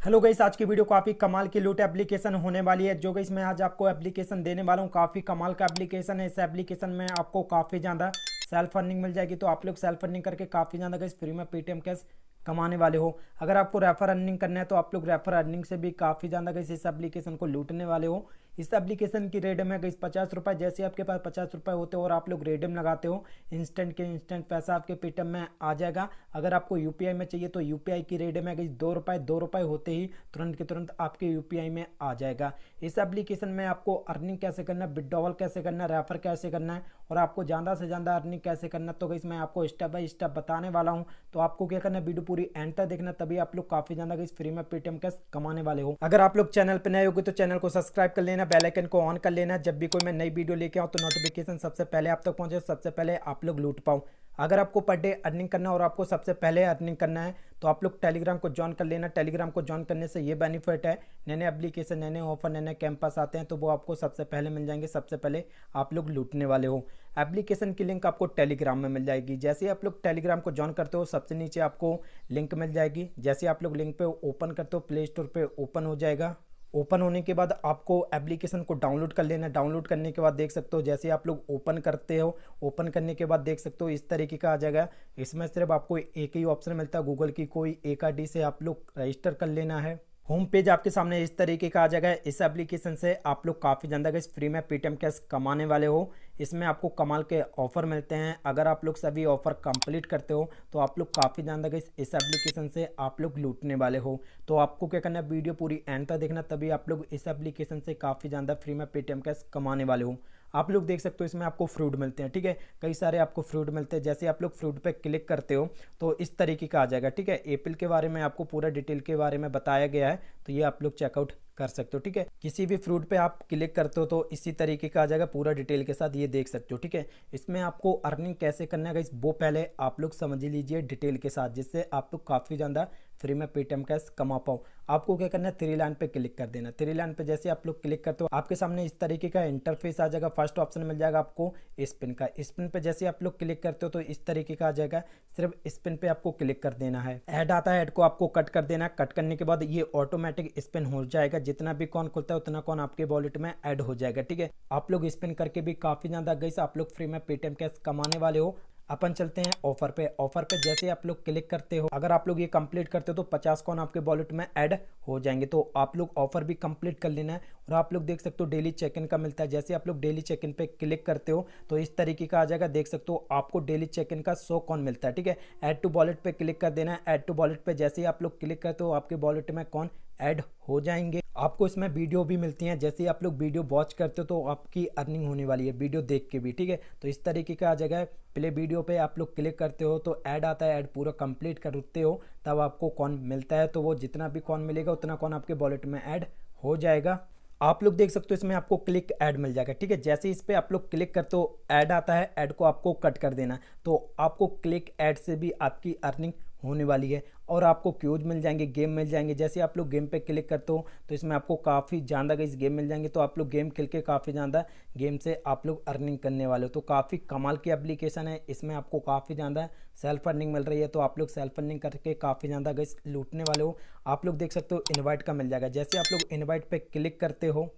Hello गईस आज की video काफ़ी कमाल की लूट एप्लीकेशन होने वाली है। जो गई मैं आज आपको एप्लीकेशन देने वाला हूँ। काफ़ी कमाल का एप्लीकेशन है। इस एप्लीकेशन में आपको काफ़ी ज़्यादा सेल्फ अर्निंग मिल जाएगी। तो आप लोग सेल्फ अर्निंग करके काफ़ी ज़्यादा गई फ्री में पेटीएम कैश कमाने वाले हो। अगर आपको रेफर अर्निंग करना है तो आप लोग रेफर अर्निंग से भी काफ़ी ज़्यादा गई इस एप्लीकेशन को लूटने वाले हो। इस एप्लीकेशन की रेडम है गई पचास रुपये जैसे आपके पास पचास रुपये होते हो और आप लोग रेडम लगाते हो इंस्टेंट के इंस्टेंट पैसा आपके पेटीएम में आ जाएगा। अगर आपको यूपीआई में चाहिए तो यूपीआई की रेडम है गई दो रुपये दो रुपये होते ही तुरंत के तुरंत आपके यूपीआई में आ जाएगा। इस एप्लीकेशन में आपको अर्निंग कैसे करना है विड्रॉवल कैसे करना रेफर कैसे करना है और आपको ज़्यादा से ज़्यादा अर्निंग कैसे करना तो गई मैं आपको स्टेप बाई स्टेप बताने वाला हूँ तो आपको क्या करना वीडियो पूरी एंड तक देखना, तभी आप लोग काफ़ी ज़्यादा गई फ्री में पेटीएम कैश कमाने वाले हो। अगर आप लोग चैनल पर नए होगे तो चैनल को सब्सक्राइब कर लेना बेलाइकन को ऑन कर लेना। जब भी कोई मैं नई वीडियो लेके आऊँ तो नोटिफिकेशन सबसे पहले आप तक पहुँचे, सबसे पहले आप लोग लूट पाऊँ। अगर आपको पर डे अर्निंग करना और आपको सबसे पहले अर्निंग करना है तो आप लोग टेलीग्राम को ज्वाइन कर लेना। टेलीग्राम को ज्वाइन करने से ये बेनिफिट है। नए नए एप्लीकेशन नए नए ऑफ़र नए नए कैंपस आते हैं तो वो आपको सबसे पहले मिल जाएँगे। सबसे पहले आप लोग लूटने वाले हो। एप्लीकेशन की लिंक आपको टेलीग्राम में मिल जाएगी। जैसे ही आप लोग टेलीग्राम को ज्वाइन करते हो, सबसे नीचे आपको लिंक मिल जाएगी। जैसे आप लोग लिंक पे ओपन करते हो प्ले स्टोर पर ओपन हो जाएगा। ओपन होने के बाद आपको एप्लीकेशन को डाउनलोड कर लेना डाउनलोड करने के बाद देख सकते हो, जैसे आप लोग ओपन करते हो, ओपन करने के बाद देख सकते हो, इस तरीके का आ जाएगा। इसमें सिर्फ़ आपको एक ही ऑप्शन मिलता है गूगल की कोई एक आई से आप लोग रजिस्टर कर लेना है। होम पेज आपके सामने इस तरीके का आ जाएगा। इस एप्लीकेशन से आप लोग काफ़ी ज़्यादा इस फ्री में पेटीएम कैश कमाने वाले हो। इसमें आपको कमाल के ऑफ़र मिलते हैं। अगर आप लोग सभी ऑफ़र कंप्लीट करते हो तो आप लोग काफ़ी ज़्यादा इस इस एप्लीकेशन से आप लोग लूटने वाले हो। तो आपको क्या करना वीडियो पूरी एंड तक देखना, तभी आप लोग इस एप्लीकेशन से काफ़ी ज़्यादा फ्री में पेटीएम कैश कमाने वाले हो। आप लोग देख सकते हो, इसमें आपको फ्रूट मिलते हैं, ठीक है? कई सारे आपको फ्रूट मिलते हैं, जैसे आप लोग फ्रूट पे क्लिक करते हो तो इस तरीके का आ जाएगा, ठीक है? एप्पल के बारे में आपको पूरा डिटेल के बारे में बताया गया है तो ये आप लोग चेकआउट कर सकते हो, ठीक है? किसी भी फ्रूट पे आप क्लिक करते हो तो इसी तरीके का आ जाएगा, पूरा डिटेल के साथ ये देख सकते हो, ठीक है? इसमें आपको अर्निंग कैसे करना है वो पहले आप लोग समझ लीजिए डिटेल के साथ, जिससे आप लोग काफ़ी ज़्यादा फ्री में पेटीएम कैश कमा पाओ आपको क्या करना है? थ्री लाइन पे क्लिक कर देना। थ्री लाइन पे जैसे आप लोग क्लिक करते हो, आपके सामने इस तरीके का इंटरफेस आ जाएगा। फ़र्स्ट ऑप्शन मिल जाएगा आपको स्पिन का। स्पिन पे जैसे आप लोग क्लिक करते हो तो इस तरीके का आ जाएगा। सिर्फ़ स्पिन पे आपको क्लिक कर देना है। ऐड आता है ऐड को आपको कट कर देना है। कट करने के बाद ये ऑटोमेटिक स्पिन हो जाएगा। जितना भी कौन खुलता है, उतना कौन आपके वॉलेट में ऐड हो जाएगा, ठीक है? आप लोग स्पिन करके भी काफ़ी ज़्यादा गई आप लोग फ्री में पेटीएम कैश कमाने वाले हो। अपन चलते हैं ऑफ़र पे। ऑफ़र पे जैसे आप लोग क्लिक करते हो, अगर आप लोग ये कंप्लीट करते हो तो पचास कौन आपके वॉलेट में ऐड हो जाएँगे। तो आप लोग ऑफ़र भी कंप्लीट कर लेना है और आप लोग देख सकते हो डेली चेक इन का मिलता है। जैसे आप लोग डेली चेक इन पे क्लिक करते हो तो इस तरीके का आ जाएगा। देख सकते हो आपको डेली चेक इन का सो कौन मिलता है, ठीक है? एड टू वॉलेट पे क्लिक कर देना है। एड टू वॉलेट पे जैसे ही आप लोग क्लिक करते हो, आपके वॉलेट में कौन ऐड हो जाएँगे। आपको इसमें वीडियो भी मिलती हैं। जैसे आप लोग वीडियो वॉच करते हो तो आपकी अर्निंग होने वाली है वीडियो देख के भी, ठीक है? तो इस तरीके का आ जाएगा। प्ले वीडियो पे आप लोग क्लिक करते हो तो ऐड आता है, ऐड पूरा कंप्लीट करते हो, तब आपको कौन मिलता है। तो वो जितना भी कौन मिलेगा, उतना कौन आपके वॉलेट में ऐड हो जाएगा। आप लोग देख सकते हो, इसमें आपको क्लिक ऐड मिल जाएगा, ठीक है? जैसे इस पर आप लोग क्लिक करते हो ऐड आता है ऐड को आपको कट कर देना। तो आपको क्लिक ऐड से भी आपकी अर्निंग होने वाली है। और आपको क्यूज मिल जाएँगे, गेम मिल जाएँगे। जैसे आप लोग गेम पे क्लिक करते हो तो इसमें आपको काफ़ी ज़्यादा इस गेम मिल जाएँगे। तो आप लोग गेम खेल के काफ़ी ज़्यादा गेम से आप लोग अर्निंग करने वाले हो। तो काफ़ी कमाल की एप्लीकेशन है। इसमें आपको काफ़ी ज़्यादा सेल्फ अर्निंग मिल रही है। तो आप लोग सेल्फ अर्निंग करके काफ़ी ज़्यादा गई लूटने वाले हो। आप लोग देख सकते हो इन्वाइट का मिल जाएगा। जैसे आप लोग इन्वाइट पर क्लिक करते हो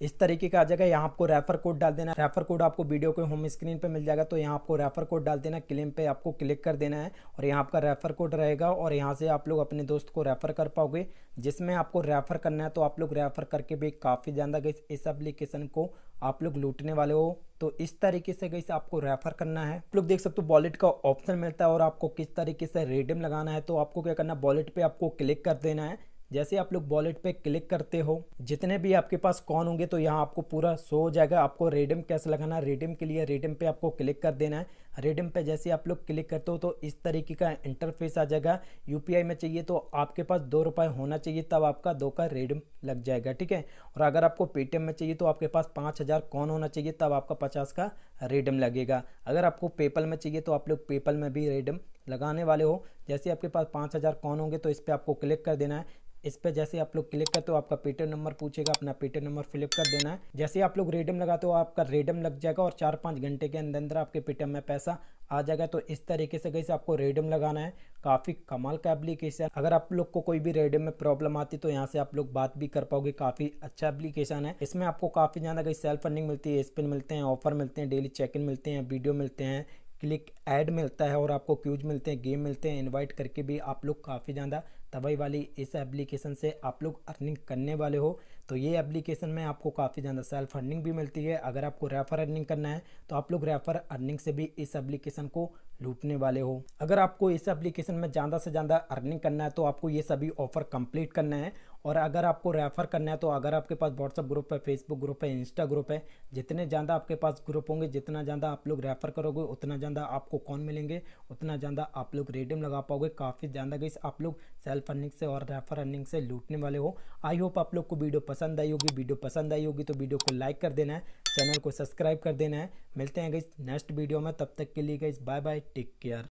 इस तरीके का आ जाएगा। यहाँ आपको रेफर कोड डाल देना रेफर कोड आपको वीडियो के होम स्क्रीन पे मिल जाएगा तो यहाँ आपको रेफर कोड डाल देना क्लेम पे आपको क्लिक कर देना है और यहाँ आपका रेफर कोड रहेगा और यहाँ से आप लोग अपने दोस्त को रेफर कर पाओगे। जिसमें आपको रेफर करना है तो आप लोग रेफर करके भी काफ़ी ज़्यादा गई इस एप्लीकेशन को आप लोग लूटने वाले हो। तो इस तरीके से गई आपको रेफर करना है। आप लोग देख सकते हो वॉलेट का ऑप्शन मिलता है और आपको किस तरीके से रेडम लगाना है तो आपको क्या करना है? वॉलेट पर आपको क्लिक कर देना है। जैसे आप लोग वॉलेट पे क्लिक करते हो, जितने भी आपके पास कॉन होंगे तो यहाँ आपको पूरा शो हो जाएगा। आपको रेडियम कैसे लगाना है रेडम के लिए रेडियम पे आपको क्लिक कर देना है। रेडम पे जैसे आप लोग क्लिक करते हो तो इस तरीके का इंटरफेस आ जाएगा। यूपीआई में चाहिए तो आपके पास दो रुपये होना चाहिए, तब आपका दो का रेडम लग जाएगा, ठीक है? और अगर आपको पेटीएम में चाहिए तो आपके पास पाँच हज़ार कौन होना चाहिए, तब आपका पचास का रेडम लगेगा। अगर आपको पेपल में चाहिए तो आप लोग पेपल में भी रेडम लगाने वाले हो। जैसे आपके पास पाँच हज़ार कौन होंगे तो इस पर आपको क्लिक कर देना है। इस पर जैसे आप लोग क्लिक करते हो, आपका पेटीएम नंबर पूछेगा, अपना पेटीएम नंबर फिलअप कर देना है। जैसे आप लोग रेडम लगाते हो, आपका रेडम लग जाएगा और चार पाँच घंटे के अंदर अंदर आपके पेटीएम में पैसा आ जाएगा। तो इस तरीके से गई आपको रेडम लगाना है। काफ़ी कमाल का एप्लीकेशन अगर आप लोग को कोई भी रेडम में प्रॉब्लम आती तो यहाँ से आप लोग बात भी कर पाओगे। काफ़ी अच्छा एप्लीकेशन है। इसमें आपको काफ़ी ज़्यादा गई सेल्फ फंडिंग मिलती है स्पिन मिलते हैं ऑफ़र मिलते हैं डेली चेक इन मिलते हैं वीडियो मिलते हैं क्लिक ऐड मिलता है और आपको क्यूज मिलते हैं गेम मिलते हैं इनवाइट करके भी आप लोग काफ़ी ज़्यादा तबाही वाली इस एप्लीकेशन से आप लोग अर्निंग करने वाले हो। तो ये एप्लीकेशन में आपको काफ़ी ज़्यादा सेल्फ अर्निंग भी मिलती है। अगर आपको रेफर अर्निंग करना है तो आप लोग रेफर अर्निंग से भी इस एप्लीकेशन को लूटने वाले हो। अगर आपको इस एप्लीकेशन में ज़्यादा से ज़्यादा अर्निंग करना है तो आपको ये सभी ऑफ़र कंप्लीट करना है। और अगर आपको रेफर करना है तो अगर आपके पास व्हाट्सअप ग्रुप है फेसबुक ग्रुप है इंस्टा ग्रुप है, जितने ज़्यादा आपके पास ग्रुप होंगे, जितना ज़्यादा आप लोग रेफर करोगे, उतना ज़्यादा आपको कौन मिलेंगे, उतना ज़्यादा आप लोग रेडियम लगा पाओगे। काफ़ी ज़्यादा गई आप लोग सेल्फ अर्निंग से और रेफर अर्निंग से लूटने वाले हो। आई होप आप लोग को वीडियो पसंद आई होगी। वीडियो पसंद आई होगी तो वीडियो को लाइक कर देना है चैनल को सब्सक्राइब कर देना है। मिलते हैं गई नेक्स्ट वीडियो में, तब तक के लिए गई बाय बाय टेक केयर